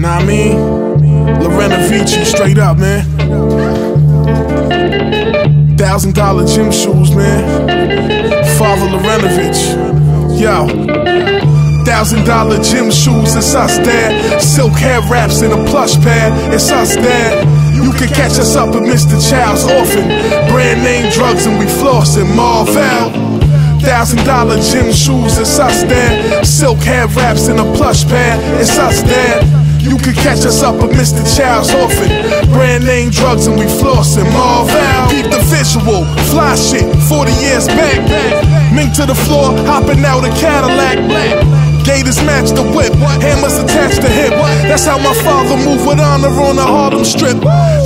Nah, I mean, Lorena Vici, straight up, man. Thousand dollar gym shoes, man. Father Lorenovich, yo. Thousand dollar gym shoes, it's us, Dad. Silk hair wraps in a plush pad, it's us, Dad. You can catch us up at Mr. Chow's Orphan. Brand name drugs and we flossing, Marvel. Thousand dollar gym shoes, it's us, Dad. Silk hair wraps in a plush pad, it's us, Dad. You can catch us up at Mr. Chow's Orphan. Brand name drugs and we flossing, Marvel. Keep the visual, fly shit, 40 years back. Mink to the floor, hopping out a Cadillac. Gators match the whip, hammers attached to hip. That's how my father moved with honor on the Harlem Strip.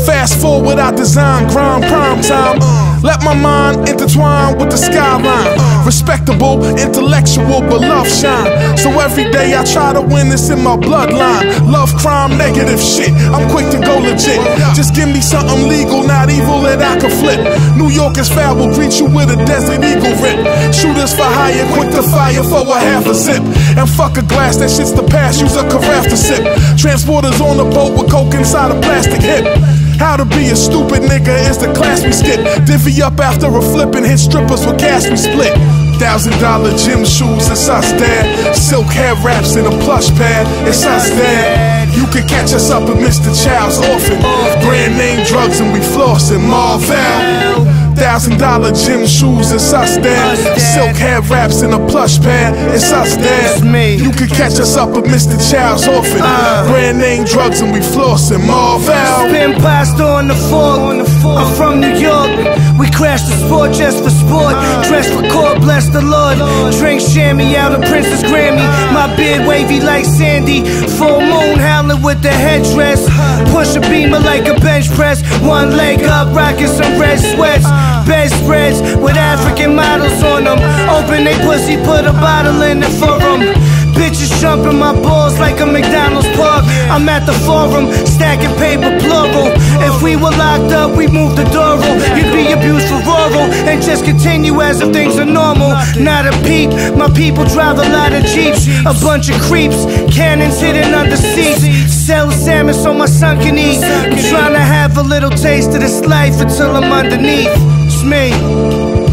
Fast forward, I design grind prime time. Let my mind intertwine with the skyline. Respectable, intellectual, but love shine. So every day I try to win this in my bloodline. Love crime, negative shit. I'm quick to go legit. Just give me something legal, not evil that I can flip. New York is foul, will greet you with a Desert Eagle rip. Shooters for hire, quick to fire for a half a zip. And fuck a glass, that shit's the past, use a carafe to sip. Transporters on the boat with coke inside a plastic hip. How to be a stupid nigga is the class we skip. Divvy up after a flip and hit strippers with cash we split. Thousand dollar gym shoes, it's us, Dad. Silk hair wraps in a plush pad, it's us, Dad. You can catch us up at Mr. Chow's Orphan. Brand name drugs and we flossing, Marvel. Thousand dollar gym shoes, it's us, Dad. Silk hair wraps in a plush pad, it's us, Dad. You can catch us up at Mr. Chow's Orphan. Uh. Brand name drugs and we flossing, Marvel. Spin pasta on the fork. I'm from New York. We crash the sport just for sport. Uh. Dress for court, bless the Lord. Drink chamois out of Princess Grammy. Uh. My beard wavy like Sandy. Full moon howling with the headdress. Push a beamer like a bench press. One leg up, rocking some red sweats. Bed spreads with African models on them. Open they pussy, put a bottle in it for them. Bitches jumping my balls like a McDonald's park. I'm at the forum, stacking paper plural. If we were locked up, we move the door. You'd be abused for rural just continue as if things are normal. Not a peep, my people drive a lot of jeeps. A bunch of creeps, cannons hidden under seats. Sell salmon so my son can eat. I'm trying to have a little taste of this life until I'm underneath. It's me.